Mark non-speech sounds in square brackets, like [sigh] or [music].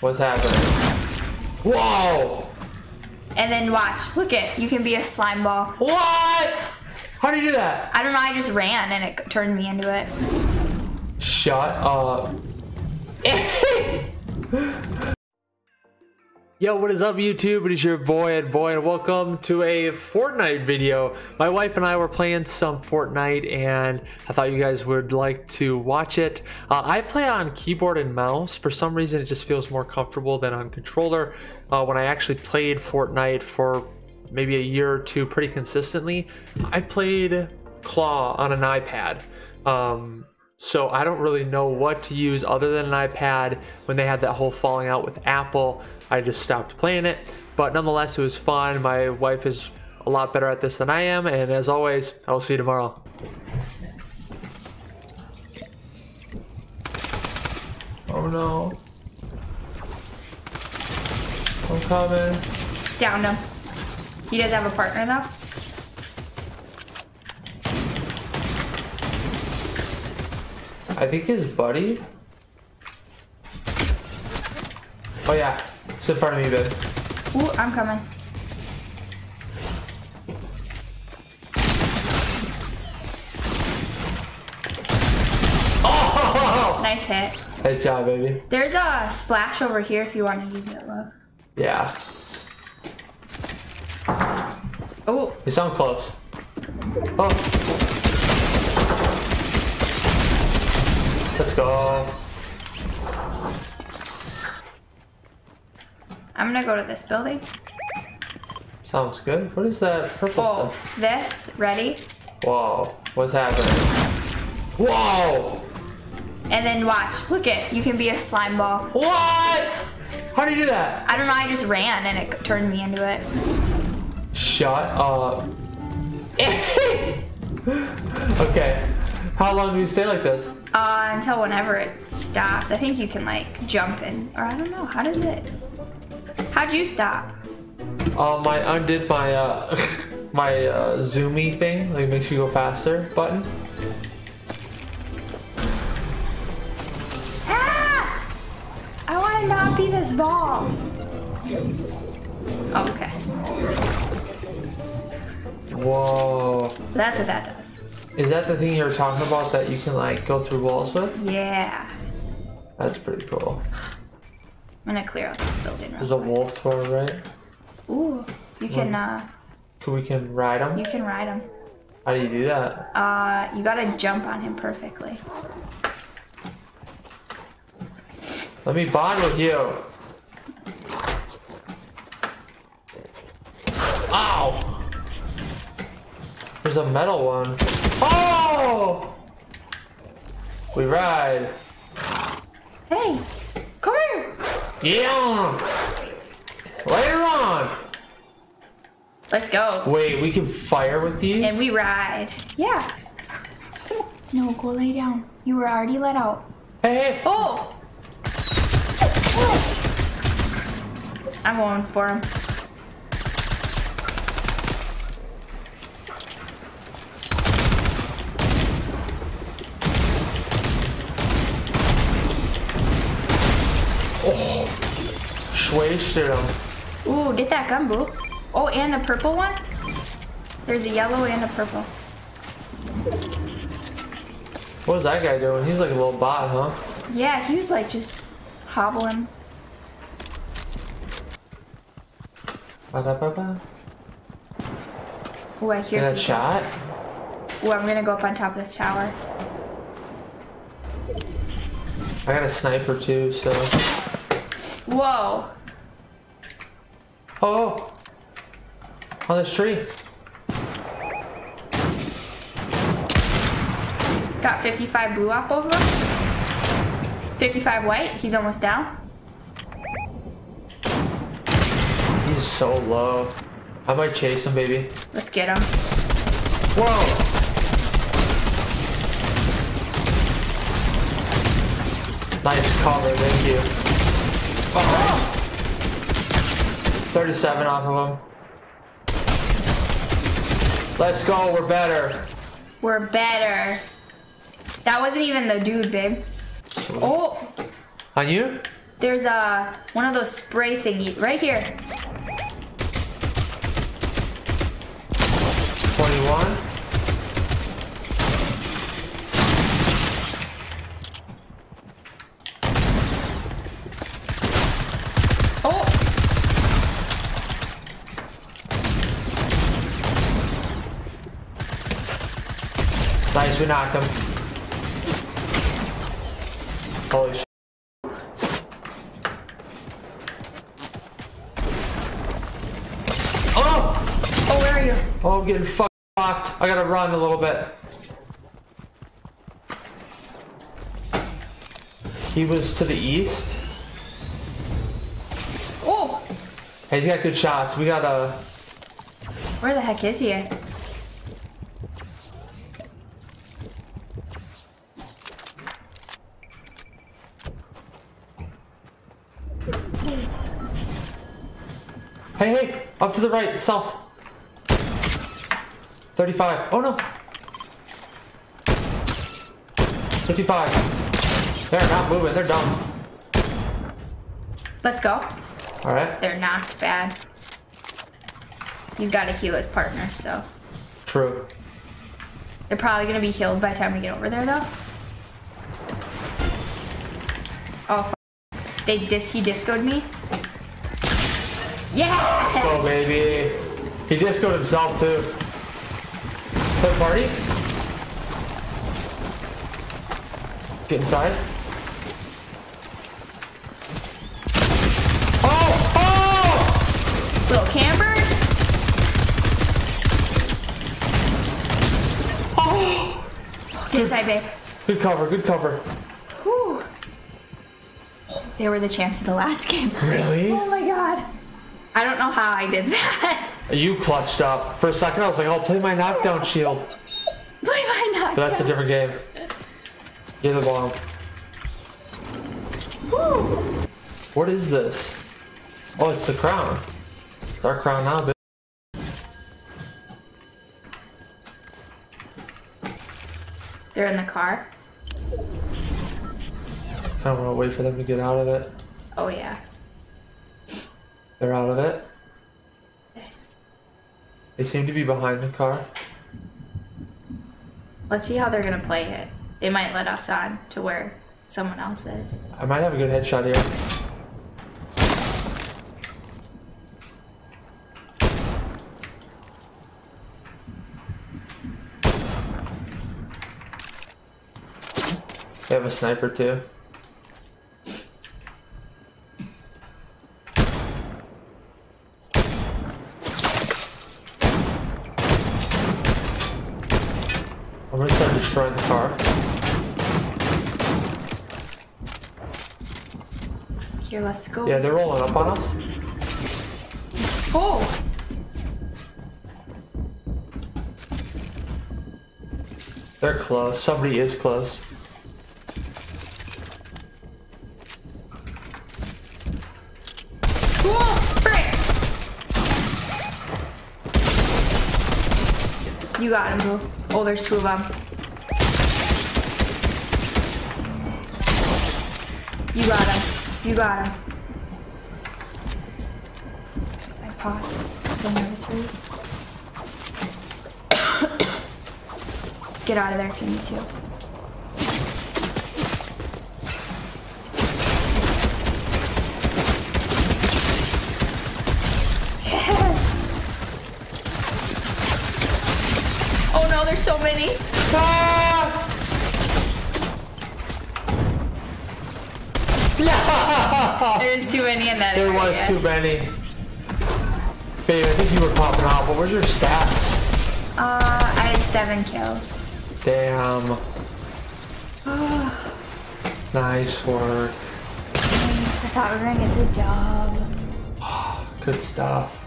What's happening? Whoa! And then watch. Look it. You can be a slime ball. What? How do you do that? I don't know. I just ran and it turned me into it. Shut up. [laughs] Yo, what is up YouTube? It is your boy EdBoi and welcome to a Fortnite video. My wife and I were playing some Fortnite and I thought you guys would like to watch it. Uh, I play on keyboard and mouse. For some reason it just feels more comfortable than on controller. Uh, when I actually played Fortnite for maybe a year or two pretty consistently, I played Claw on an iPad. Um, so I don't really know what to use other than an iPad. When they had that whole falling out with Apple, I just stopped playing it. But nonetheless, it was fun. My wife is a lot better at this than I am. And as always, I will see you tomorrow. Oh no. I'm coming. Downed him. He does have a partner though. I think his buddy. Oh yeah, it's in front of me, babe. Ooh, I'm coming. Oh! Nice hit. Nice job, baby. There's a splash over here if you want to use it, love. Yeah, Oh, you sound close. Oh. Let's go. I'm gonna go to this building. Sounds good. What is that purple Oh, stuff? this. Ready? Whoa, what's happening? Whoa! And then watch. Look it. You can be a slime ball. What? How do you do that? I don't know. I just ran and it turned me into it. Shut up. [laughs] okay. How long do you stay like this? Uh, until whenever it stops. I think you can like jump in, or I don't know. How does it? How'd you stop? Um, I undid my uh, [laughs] my uh, zoomy thing, like makes you go faster button. Ah! I want to not be this ball. Oh, okay. Whoa. That's what that does. Is that the thing you were talking about that you can like go through walls with? Yeah. That's pretty cool. I'm gonna clear out this building. There's Real a wolf to our right. quick. Ooh, you can uh, Can we can ride him? you can ride him. How do you do that? Uh, you gotta jump on him perfectly. Let me bond with you. Ow! There's a metal one. Oh! We ride. Hey. Yeah! Later on! Let's go. Wait, we can fire with these? And we ride. Yeah. No, go lay down. You were already let out. Hey, hey! Oh! I'm going for him. Him. Ooh, get that gun, boo. Oh, and a purple one? There's a yellow and a purple. What is that guy doing? He's like a little bot, huh? Yeah, he was like just hobbling. Ba-da-ba-ba. Ooh, I hear Get that shot? Ooh, I'm gonna go up on top of this tower. I got a sniper too, so. Whoa. Oh, oh! On this tree. Got 55 blue off both of them. 55 white. He's almost down. He's so low. I might chase him, baby. Let's get him. Whoa! Nice cover, thank you. Oh. 37 off of him. Let's go, we're better. We're better. That wasn't even the dude, babe. Oh, On you? There's a one of those spray thingy right here. 21. Oh, Nice, we knocked him. Holy sh! Oh! oh, where are you? Oh, I'm getting fucked. I gotta run a little bit. He was to the east. Oh, Hey, he's got good shots. We gotta. Uh, where the heck is he? Hey, hey! Up to the right, south. 35. Oh no! 55. They're not moving, they're dumb. Let's go. Alright, They're knocked bad. He's got to heal his partner, so true. they're probably gonna be healed by the time we get over there, though. Oh, f- they dis he discoed me. Yes. Oh, baby. He discoed himself, too. Play party? Get inside. Oh! Oh! Little campers. Oh! Get inside, babe. Good cover, good cover. Whew. They were the champs of the last game. Really? Oh my god. I don't know how I did [laughs] that. You clutched up. For a second, I was like, oh, play my knockdown shield. Play my knockdown. But that's a different game. Get the bomb. Woo. What is this? Oh, it's the crown. It's our crown now, bitch. They're in the car. I don't want to wait for them to get out of it. Oh yeah. They're out of it. They seem to be behind the car. Let's see how they're gonna play it. They might let us on to where someone else is. I might have a good headshot here. They have a sniper too. Destroying the car. Here, let's go. Yeah, they're rolling up on us. Oh! They're close. Somebody is close. You got him, boo. Oh, there's two of them. You got him. You got him. I paused. I'm so nervous for you. Get out of there if you need to. Yes! Oh no, there's so many. Ah! [laughs] There's too many in that There area. was too many. Babe, I think you were popping out, but where's your stats? Uh, I had seven kills. Damn. [sighs] nice work. I thought we were gonna get the job. [sighs] Good stuff.